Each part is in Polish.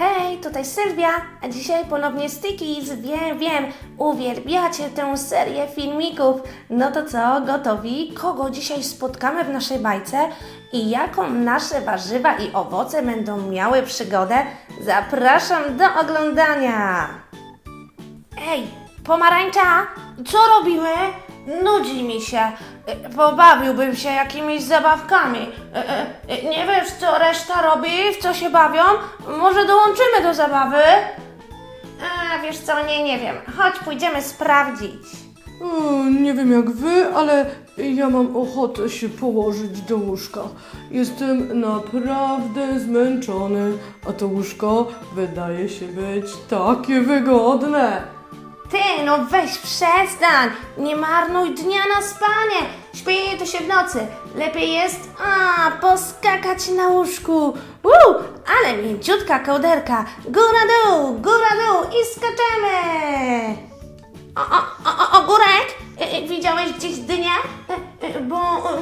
Hej, tutaj Sylwia, a dzisiaj ponownie Stickies. Wiem, wiem, uwielbiacie tę serię filmików. No to co, gotowi? Kogo dzisiaj spotkamy w naszej bajce i jaką nasze warzywa i owoce będą miały przygodę? Zapraszam do oglądania. Ej, pomarańcza, co robimy? Nudzi mi się. Pobawiłbym się jakimiś zabawkami. Nie wiesz, co reszta robi, w co się bawią? Może dołączymy do zabawy? A, wiesz co, nie, nie wiem. Chodź, pójdziemy sprawdzić. Nie wiem jak wy, ale ja mam ochotę się położyć do łóżka. Jestem naprawdę zmęczony, a to łóżko wydaje się być takie wygodne. Ty, no weź przestań! Nie marnuj dnia na spanie! Śpieje to się w nocy. Lepiej jest, a, poskakać na łóżku. Uuu, ale mięciutka kołderka. Góra dół, góra dół i skaczemy! O, o, o, o Ogórek, e, e, widziałeś gdzieś dynię? E, Bo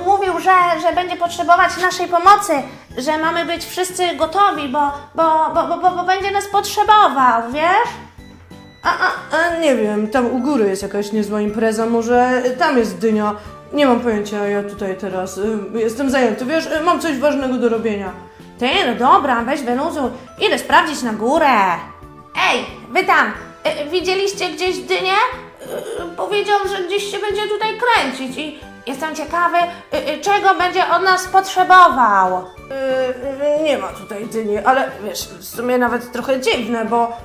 mówił, że, że będzie potrzebować naszej pomocy, że mamy być wszyscy gotowi, bo, bo, bo, bo, bo będzie nas potrzebował, wiesz? A, a, a nie wiem, tam u góry jest jakaś niezła impreza, może tam jest dynia. Nie mam pojęcia, ja tutaj teraz y, jestem zajęty, wiesz, y, mam coś ważnego do robienia. Ty, no dobra, weź wyluzuj. Idę sprawdzić na górę. Ej, wy tam, e, widzieliście gdzieś dynię? E, powiedział, że gdzieś się będzie tutaj kręcić i jestem ciekawy, e, czego będzie od nas potrzebował. Y, nie ma tutaj dyni, ale wiesz, w sumie nawet trochę dziwne, bo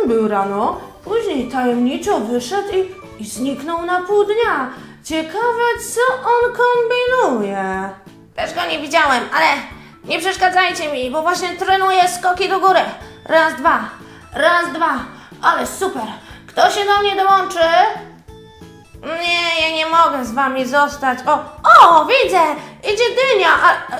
on był rano, później tajemniczo wyszedł i, i zniknął na pół dnia. Ciekawe, co on kombinuje. Też go nie widziałem, ale nie przeszkadzajcie mi, bo właśnie trenuję skoki do góry. Raz, dwa, raz, dwa, ale super. Kto się do mnie dołączy? Nie, ja nie mogę z wami zostać. O, o, widzę, idzie dynia. A, a,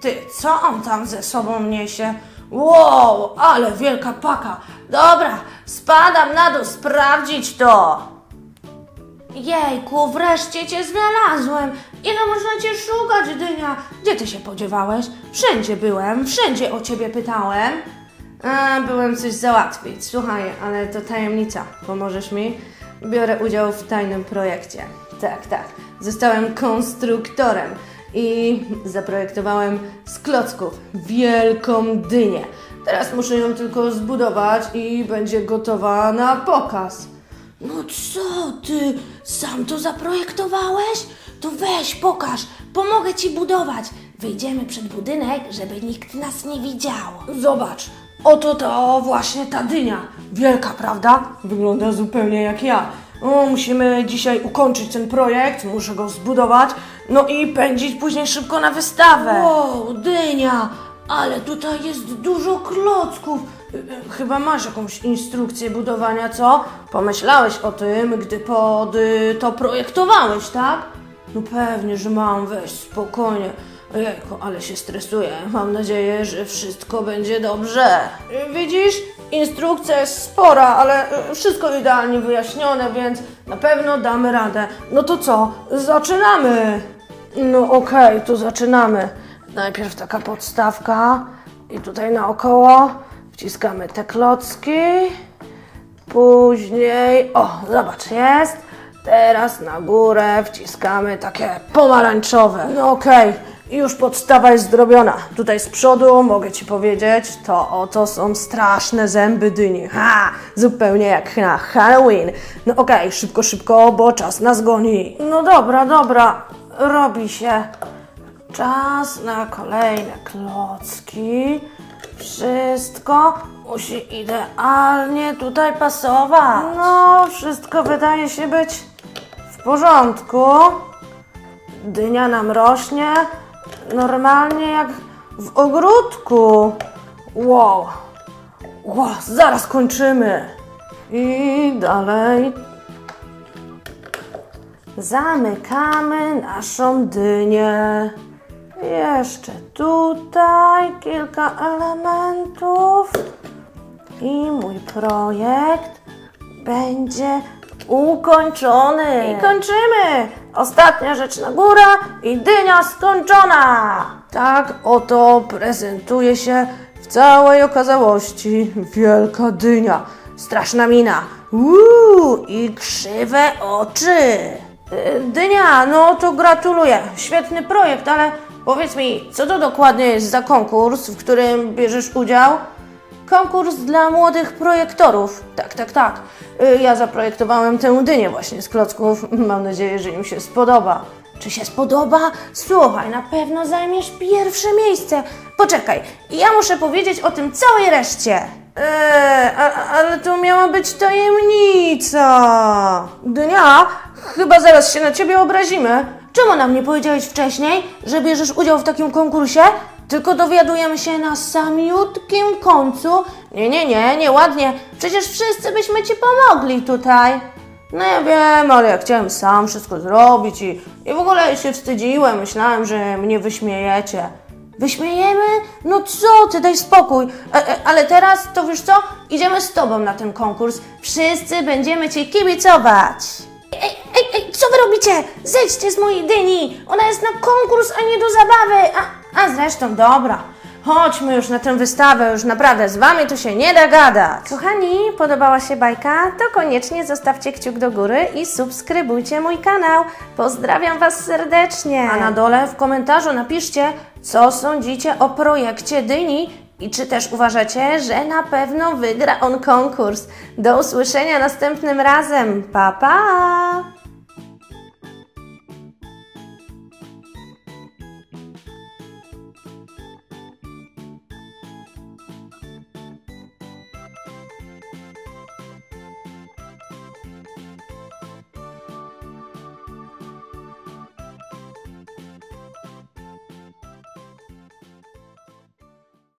ty, co on tam ze sobą niesie? Wow, ale wielka paka. Dobra, spadam na dół sprawdzić to. Jejku, wreszcie cię znalazłem. Ile można cię szukać, Dynia? Gdzie ty się podziewałeś? Wszędzie byłem, wszędzie o ciebie pytałem. A, byłem coś załatwić. Słuchaj, ale to tajemnica. Pomożesz mi? Biorę udział w tajnym projekcie. Tak, tak. Zostałem konstruktorem i zaprojektowałem z klocków wielką dynię. Teraz muszę ją tylko zbudować i będzie gotowa na pokaz. No co ty? Sam to zaprojektowałeś? To weź, pokaż, pomogę ci budować. Wyjdziemy przed budynek, żeby nikt nas nie widział. Zobacz, oto to właśnie ta dynia. Wielka, prawda? Wygląda zupełnie jak ja. O, musimy dzisiaj ukończyć ten projekt, muszę go zbudować, no i pędzić później szybko na wystawę. Wow, dynia, ale tutaj jest dużo klocków. Chyba masz jakąś instrukcję budowania, co? Pomyślałeś o tym, gdy pod y, to projektowałeś, tak? No pewnie, że mam, weź spokojnie. Ojejku, ale się stresuję. Mam nadzieję, że wszystko będzie dobrze. Widzisz, instrukcja jest spora, ale y, wszystko idealnie wyjaśnione, więc na pewno damy radę. No to co, zaczynamy? No okej, to zaczynamy. Najpierw taka podstawka i tutaj naokoło wciskamy te klocki. Później, o, zobacz, jest. Teraz na górę wciskamy takie pomarańczowe. No okej, już podstawa jest zrobiona. Tutaj z przodu mogę Ci powiedzieć, to oto są straszne zęby dyni. Ha, zupełnie jak na Halloween. No okej, szybko, szybko, bo czas nas goni. No dobra, dobra, robi się. Czas na kolejne klocki. Wszystko musi idealnie tutaj pasować. No, wszystko wydaje się być w porządku. Dynia nam rośnie normalnie jak w ogródku. Wow. Wow, zaraz kończymy. I dalej. Zamykamy naszą dynię. Jeszcze tutaj kilka elementów. I mój projekt będzie ukończony. I kończymy. Ostatnia rzecz na górę i dynia skończona. Tak oto prezentuje się w całej okazałości wielka dynia, straszna mina, uuu, i krzywe oczy. Y, Dynia, no to gratuluję, świetny projekt, ale powiedz mi, co to dokładnie jest za konkurs, w którym bierzesz udział? Konkurs dla młodych projektorów. Tak, tak, tak. Y, Ja zaprojektowałem tę dynię właśnie z klocków. Mam nadzieję, że im się spodoba. Czy się spodoba? Słuchaj, na pewno zajmiesz pierwsze miejsce. Poczekaj, ja muszę powiedzieć o tym całej reszcie. Eee, a, ale to miała być tajemnica. Dynia, chyba zaraz się na ciebie obrazimy. Czemu nam nie powiedziałeś wcześniej, że bierzesz udział w takim konkursie? Tylko dowiadujemy się na samiutkim końcu. Nie, nie, nie, nieładnie. Przecież wszyscy byśmy ci pomogli tutaj. No ja wiem, ale ja chciałem sam wszystko zrobić i, i w ogóle się wstydziłem. Myślałem, że mnie wyśmiejecie. Wyśmiejemy? No co ty, daj spokój. E, e, ale teraz, to wiesz co? Idziemy z tobą na ten konkurs. Wszyscy będziemy ci kibicować. Ej, ej, ej, co wy robicie? Zejdźcie z mojej dyni! Ona jest na konkurs, a nie do zabawy! A, a zresztą, dobra. Chodźmy już na tę wystawę, już naprawdę z wami tu się nie da gadać. Kochani, podobała się bajka? To koniecznie zostawcie kciuk do góry i subskrybujcie mój kanał. Pozdrawiam Was serdecznie. A na dole w komentarzu napiszcie, co sądzicie o projekcie dyni i czy też uważacie, że na pewno wygra on konkurs. Do usłyszenia następnym razem. Pa, pa!